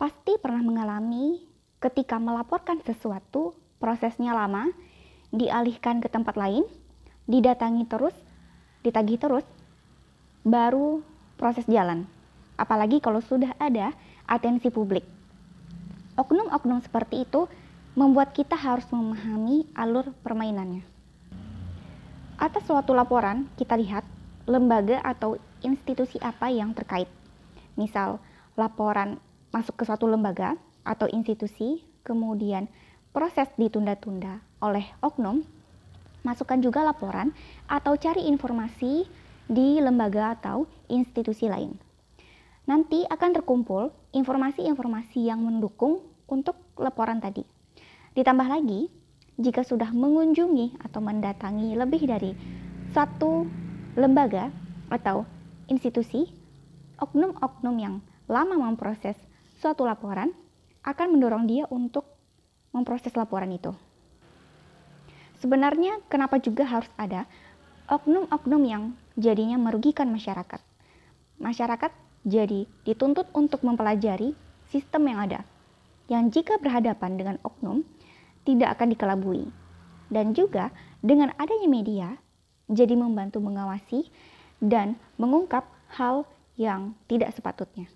pasti pernah mengalami ketika melaporkan sesuatu, prosesnya lama, dialihkan ke tempat lain, didatangi terus, ditagih terus, baru proses jalan. Apalagi kalau sudah ada atensi publik. Oknum-oknum seperti itu membuat kita harus memahami alur permainannya. Atas suatu laporan, kita lihat lembaga atau institusi apa yang terkait. Misal, laporan masuk ke suatu lembaga atau institusi, kemudian proses ditunda-tunda oleh oknum, masukkan juga laporan atau cari informasi di lembaga atau institusi lain. Nanti akan terkumpul informasi-informasi yang mendukung untuk laporan tadi. Ditambah lagi, jika sudah mengunjungi atau mendatangi lebih dari satu lembaga atau institusi, oknum-oknum yang lama memproses suatu laporan akan mendorong dia untuk memproses laporan itu. Sebenarnya kenapa juga harus ada oknum-oknum yang jadinya merugikan masyarakat. Masyarakat jadi dituntut untuk mempelajari sistem yang ada, yang jika berhadapan dengan oknum tidak akan dikelabui. Dan juga dengan adanya media, jadi membantu mengawasi dan mengungkap hal yang tidak sepatutnya.